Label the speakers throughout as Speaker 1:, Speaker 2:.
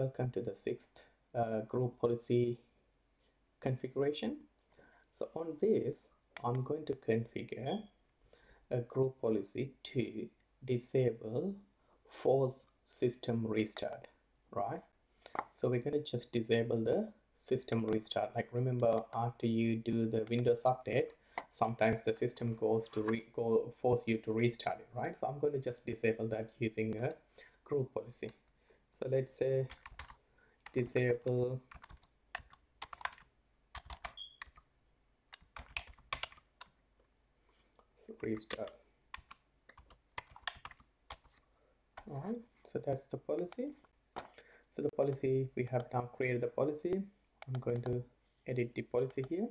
Speaker 1: welcome to the sixth uh, group policy configuration. So on this I'm going to configure a group policy to disable force system restart right? So we're going to just disable the system restart. Like remember after you do the windows update sometimes the system goes to re go force you to restart it right? So i'm going to just disable that using a group policy so let's say disable. So restart. All right so that's the policy. So the policy we have now created the policy. I'm going to edit the policy here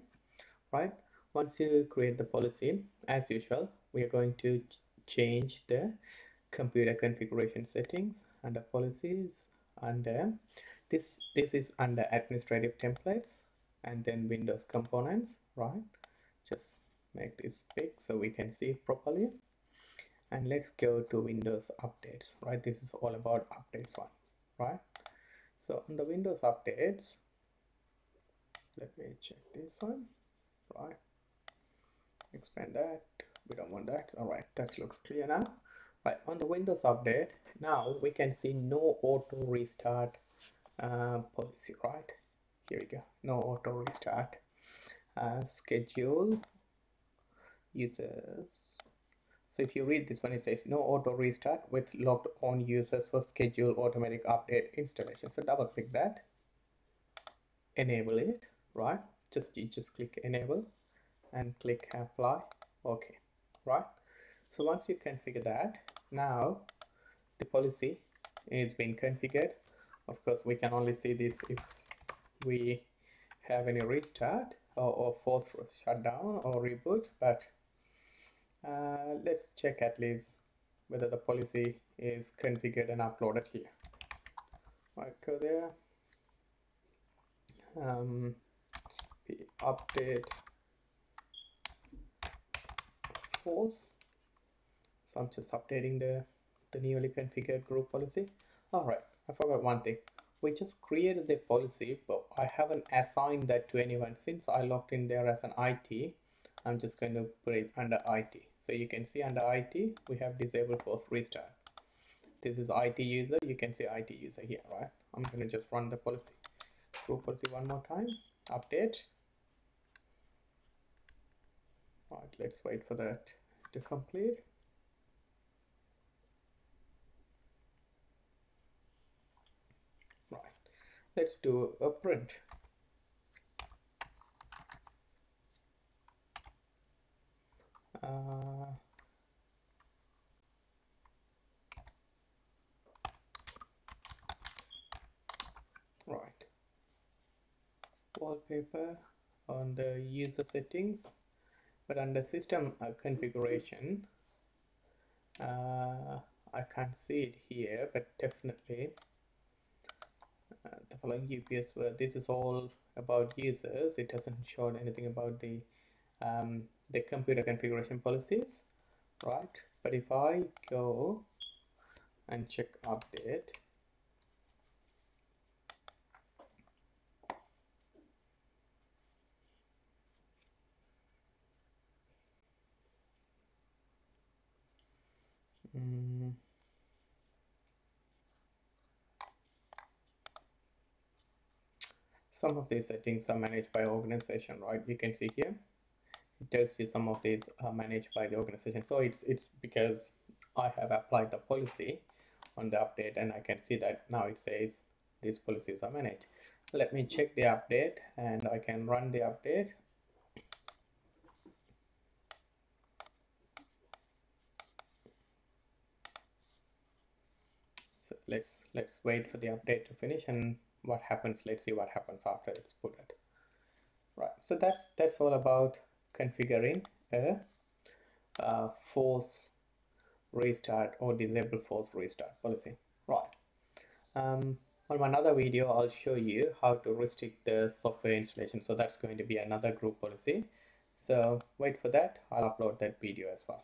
Speaker 1: right? Once you create the policy as usual we are going to change the computer configuration settings under policies under this this is under administrative templates and then windows components right? Just make this big so we can see it properly. And let's go to windows updates right? This is all about updates one right? So on the windows updates let me check this one right? Expand that. We don't want that. All right that looks clear now right on the windows update now we can see no auto restart uh, policy right? Here we go. No auto restart. Uh, schedule users. So if you read this one it says no auto restart with logged on users for schedule automatic update installation. So double click that. Enable it right? Just you just click enable and click apply. Okay right so once you configure that now the policy is being configured. Of course we can only see this if we have any restart or, or shutdown or reboot but uh, let's check at least whether the policy is configured and uploaded here. Right go there. Um, update force so I'm just updating the the newly configured group policy. All right I forgot one thing. We just created the policy but I haven't assigned that to anyone since I logged in there as an IT I'm just going to put it under IT so you can see under IT we have disabled force restart. This is IT user. You can see IT user here right? I'm going to just run the policy. Group policy one more time. Update. Right let's wait for that to complete let's do a print. Uh, right. Wallpaper on the user settings but under system configuration uh, I can't see it here but definitely the following GPOs where this is all about users. It doesn't show anything about the um, the computer configuration policies. Right? But if I go and check update. Mm. Some of these settings are managed by organization, right? You can see here, it tells you some of these are managed by the organization. So it's, it's because I have applied the policy on the update and I can see that now it says these policies are managed. Let me check the update and I can run the update so let's let's wait for the update to finish and what happens let's see what happens after it's put it right so that's that's all about configuring a, a force restart or disable force restart policy. Right um, on another video I'll show you how to restrict the software installation. So that's going to be another group policy. So wait for that. I'll upload that video as well